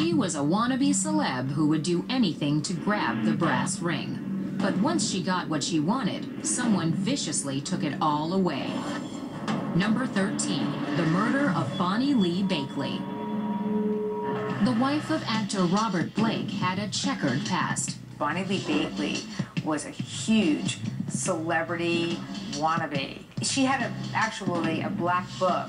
She was a wannabe celeb who would do anything to grab the brass ring. But once she got what she wanted, someone viciously took it all away. Number 13, the murder of Bonnie Lee Bakley. The wife of actor Robert Blake had a checkered past. Bonnie Lee Bakley was a huge celebrity wannabe. She had a, actually a black book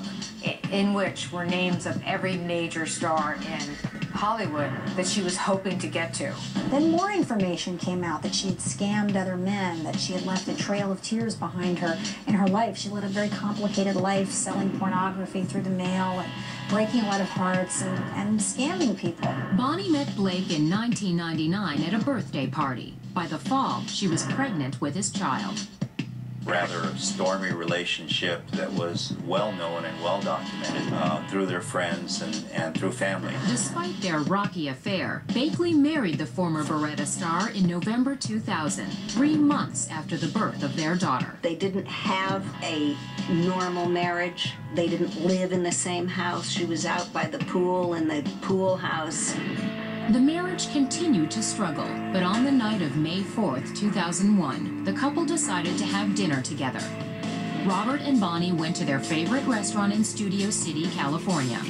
in which were names of every major star in Hollywood that she was hoping to get to. Then more information came out that she had scammed other men, that she had left a trail of tears behind her in her life. She led a very complicated life, selling pornography through the mail and breaking a lot of hearts and, and scamming people. Bonnie met Blake in 1999 at a birthday party. By the fall, she was pregnant with his child rather stormy relationship that was well known and well documented uh, through their friends and, and through family. Despite their rocky affair, Bakley married the former Baretta star in November 2000, three months after the birth of their daughter. They didn't have a normal marriage. They didn't live in the same house. She was out by the pool in the pool house. The marriage continued to struggle, but on the night of May 4th, 2001, the couple decided to have dinner together. Robert and Bonnie went to their favorite restaurant in Studio City, California.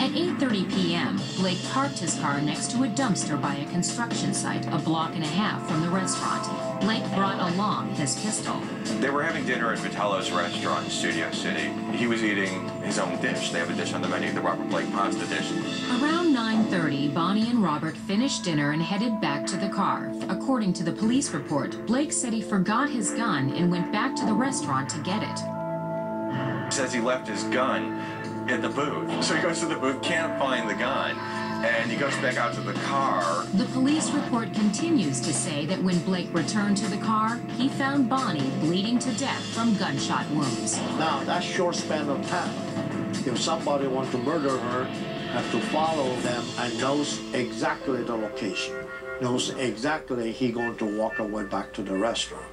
At 8.30 p.m., Blake parked his car next to a dumpster by a construction site a block and a half from the restaurant. Blake brought along his pistol. They were having dinner at Vitello's restaurant in Studio City. He was eating his own dish. They have a dish on the menu, the Robert Blake pasta dish. Around 9.30, Bonnie and Robert finished dinner and headed back to the car. According to the police report, Blake said he forgot his gun and went back to the restaurant to get it. He says he left his gun in the booth. So he goes to the booth, can't find the gun and he goes back out to the car. The police report continues to say that when Blake returned to the car, he found Bonnie bleeding to death from gunshot wounds. Now, that short span of time, if somebody wants to murder her, have to follow them and knows exactly the location, knows exactly he going to walk away back to the restaurant.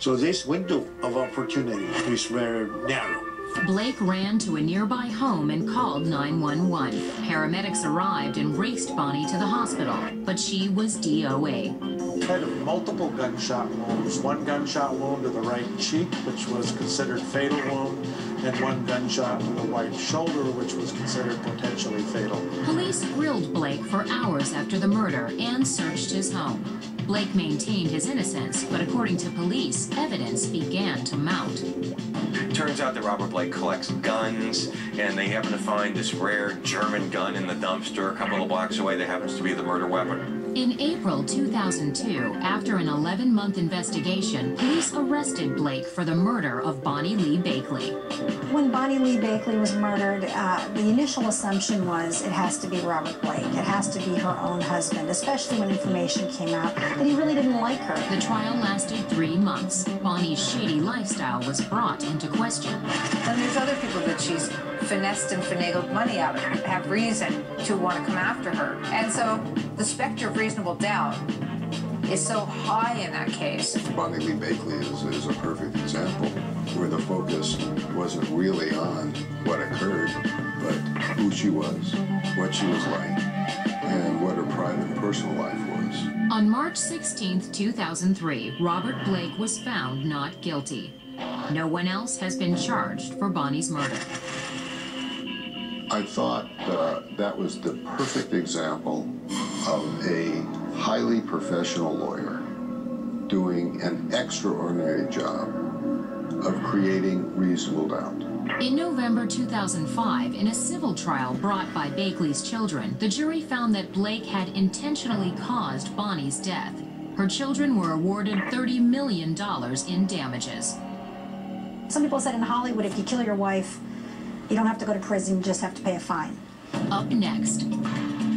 So this window of opportunity is very narrow. Blake ran to a nearby home and called 911. Paramedics arrived and raced Bonnie to the hospital, but she was DOA. Had multiple gunshot wounds, one gunshot wound to the right cheek, which was considered fatal wound, and one gunshot to the right shoulder, which was considered potentially fatal. Police grilled Blake for hours after the murder and searched his home. Blake maintained his innocence, but according to police, evidence began to mount. Turns out that Robert Blake collects guns, and they happen to find this rare German gun in the dumpster a couple of blocks away that happens to be the murder weapon. In April 2002, after an 11-month investigation, police arrested Blake for the murder of Bonnie Lee Bakley. When Bonnie Lee Bakley was murdered, uh, the initial assumption was it has to be Robert Blake. It has to be her own husband, especially when information came out that he really didn't like her. The trial lasted three months. Bonnie's shady lifestyle was brought into question. And there's other people that she's finessed and finagled money out of, her, have reason to want to come after her. And so the specter of reasonable doubt is so high in that case. Bonnie Lee Bakley is, is a perfect example where the focus wasn't really on what occurred, but who she was, what she was like, and what her private and personal life was. On March 16, 2003, Robert Blake was found not guilty. No one else has been charged for Bonnie's murder. I thought uh, that was the perfect example of a highly professional lawyer doing an extraordinary job of creating reasonable doubt. In November 2005, in a civil trial brought by Bakley's children, the jury found that Blake had intentionally caused Bonnie's death. Her children were awarded $30 million in damages. Some people said in Hollywood, if you kill your wife, you don't have to go to prison, you just have to pay a fine. Up next,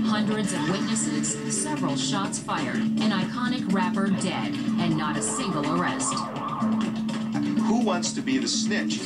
hundreds of witnesses, several shots fired, an iconic rapper dead, and not a single arrest. Who wants to be the snitch?